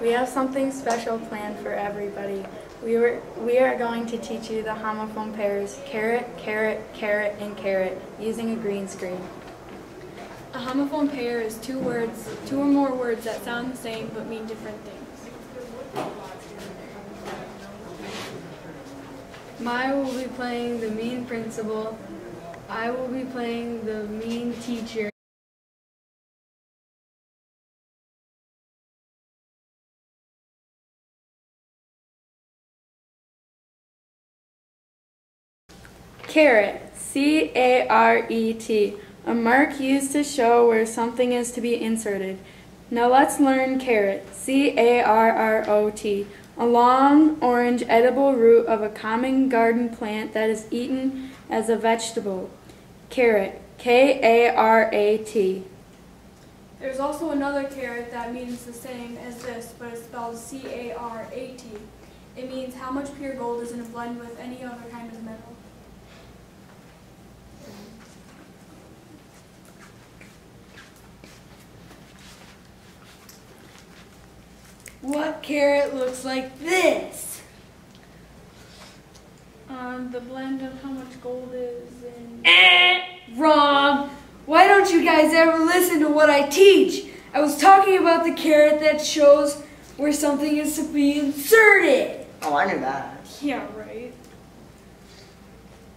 We have something special planned for everybody. We, were, we are going to teach you the homophone pairs carrot, carrot, carrot, and carrot using a green screen. A homophone pair is two words, two or more words that sound the same but mean different things. Maya will be playing the mean principal. I will be playing the mean teacher. Caret, C A R E T, a mark used to show where something is to be inserted. Now let's learn carrot, C A R R O T, a long orange edible root of a common garden plant that is eaten as a vegetable. Karat, K A R A T. There's also another carat that means the same as this, but it's spelled C-A-R-A-T. It means how much pure gold is in a blend with any other kind of metal. What carrot looks like this? Um, the blend of how much gold is in... Eh, wrong. Why don't you guys ever listen to what I teach? I was talking about the caret that shows where something is to be inserted. Oh, I knew that. Yeah, right.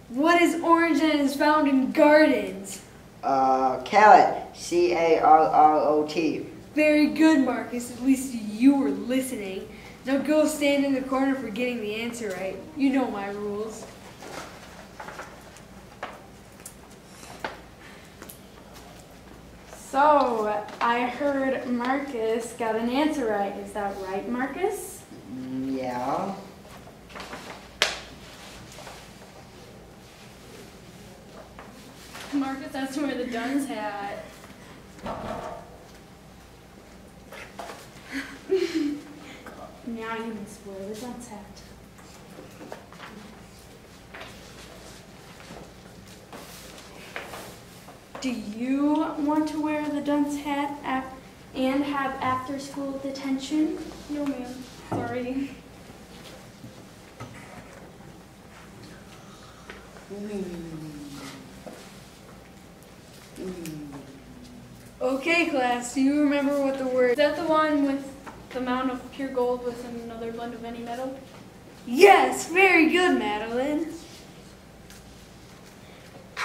What is orange and is found in gardens? Uh, carrot. C A R R O T. Very good, Marcus. At least you were listening. Now go stand in the corner for getting the answer right. You know my rules. So, I heard Marcus got an answer right. Is that right, Marcus? Yeah. Marcus, that's where the dunce hat. Now you must wear the dunce hat. Do you want to wear the dunce hat and have after school detention? No, ma'am. Sorry. Hmm. Okay, class. Do you remember what the word? Is that the one with the amount of pure gold with another blend of any metal? Yes, very good, Madeline.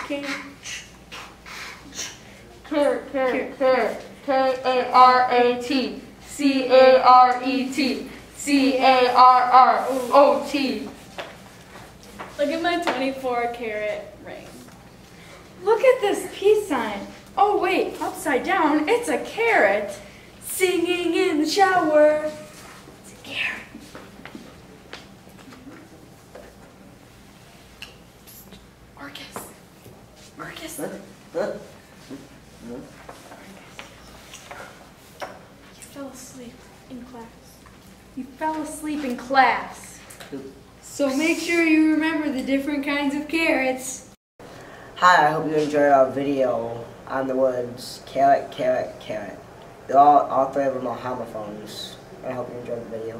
Okay. Karat, caret, carrot. K A R A T. C A R E T. C A R R O T. Look at my 24 carat ring. Look at this peace sign. Oh, wait, upside down, it's a caret. Singing in the shower. It's a carrot. Marcus. Marcus. Huh? Huh? You fell asleep in class. You fell asleep in class. So make sure you remember the different kinds of carrots. Hi, I hope you enjoyed our video on the words carrot, carrot, carrot. All, all three of them are homophones. I hope you enjoyed the video.